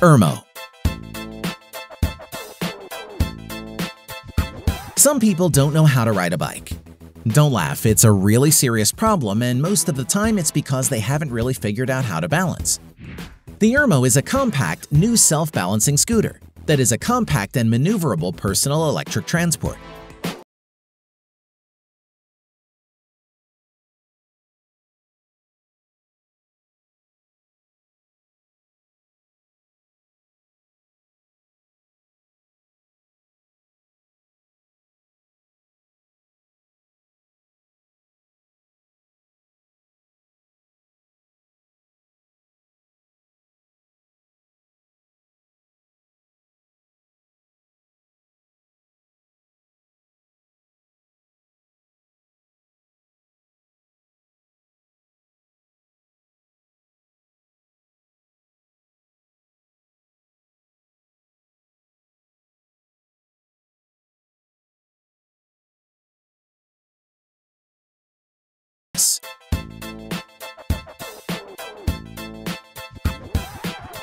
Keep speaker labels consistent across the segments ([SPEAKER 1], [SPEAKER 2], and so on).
[SPEAKER 1] URMO Some people don't know how to ride a bike. Don't laugh, it's a really serious problem and most of the time it's because they haven't really figured out how to balance. The URMO is a compact, new self-balancing scooter that is a compact and maneuverable personal electric transport.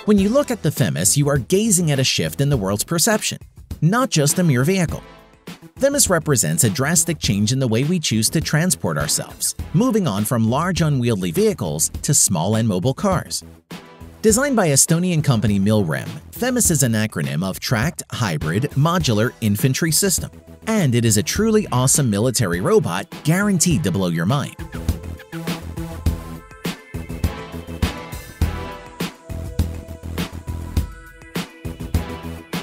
[SPEAKER 1] When you look at the Themis, you are gazing at a shift in the world's perception, not just a mere vehicle. Themis represents a drastic change in the way we choose to transport ourselves, moving on from large unwieldy vehicles to small and mobile cars. Designed by Estonian company Milrem, Themis is an acronym of Tracked Hybrid Modular Infantry System, and it is a truly awesome military robot guaranteed to blow your mind.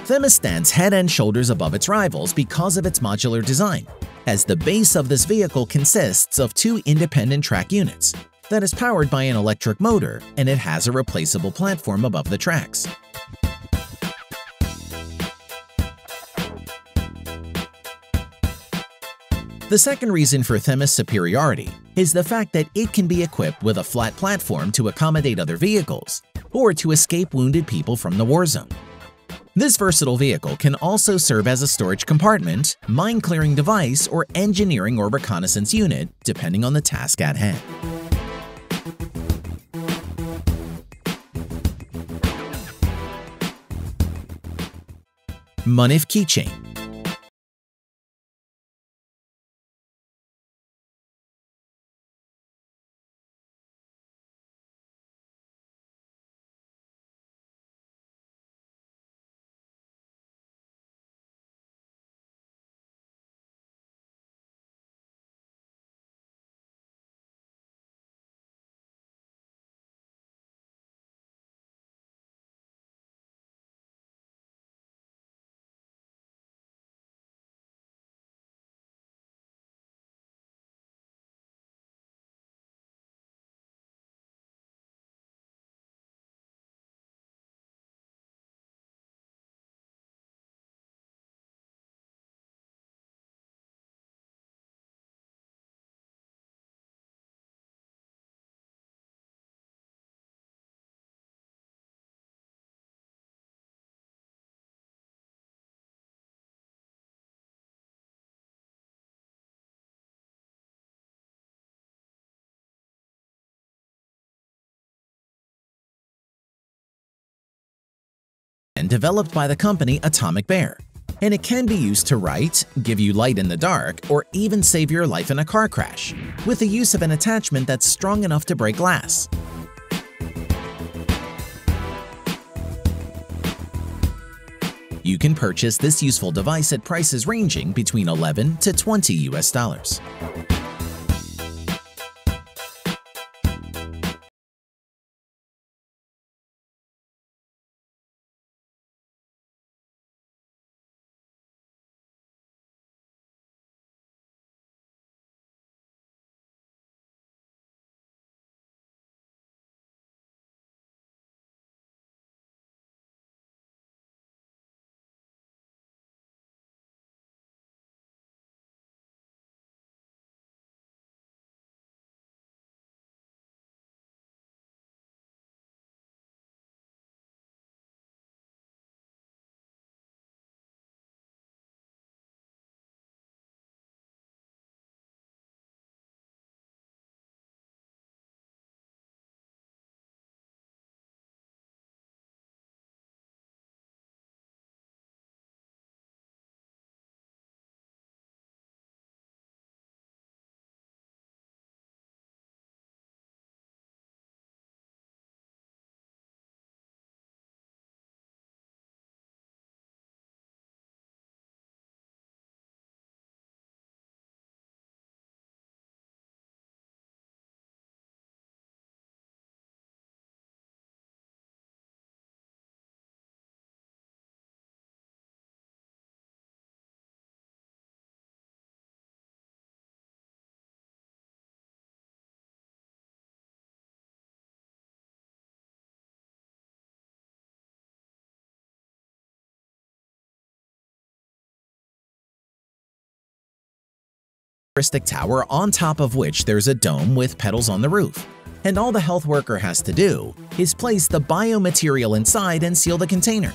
[SPEAKER 1] Themis stands head and shoulders above its rivals because of its modular design, as the base of this vehicle consists of two independent track units that is powered by an electric motor and it has a replaceable platform above the tracks. The second reason for Themis' superiority is the fact that it can be equipped with a flat platform to accommodate other vehicles or to escape wounded people from the war zone. This versatile vehicle can also serve as a storage compartment, mine-clearing device, or engineering or reconnaissance unit, depending on the task at hand. Munif Keychain developed by the company Atomic Bear. And it can be used to write, give you light in the dark, or even save your life in a car crash, with the use of an attachment that's strong enough to break glass. You can purchase this useful device at prices ranging between 11 to 20 US dollars. Futuristic tower on top of which there's a dome with petals on the roof. And all the health worker has to do is place the biomaterial inside and seal the container.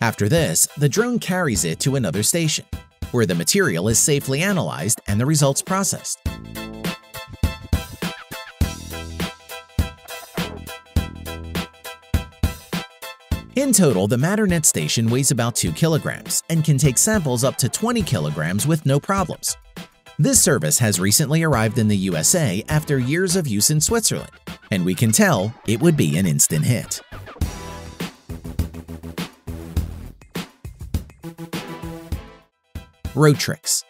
[SPEAKER 1] After this, the drone carries it to another station, where the material is safely analyzed and the results processed. In total, the Matternet station weighs about 2 kilograms and can take samples up to 20 kilograms with no problems. This service has recently arrived in the USA after years of use in Switzerland, and we can tell it would be an instant hit. Rotrics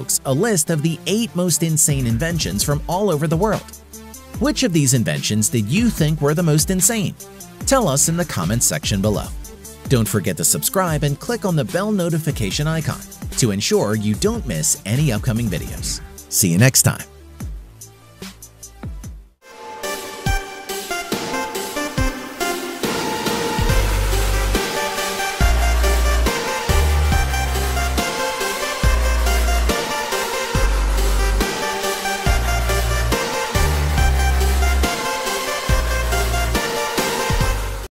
[SPEAKER 1] folks a list of the 8 most insane inventions from all over the world. Which of these inventions did you think were the most insane? Tell us in the comments section below. Don't forget to subscribe and click on the bell notification icon to ensure you don't miss any upcoming videos. See you next time.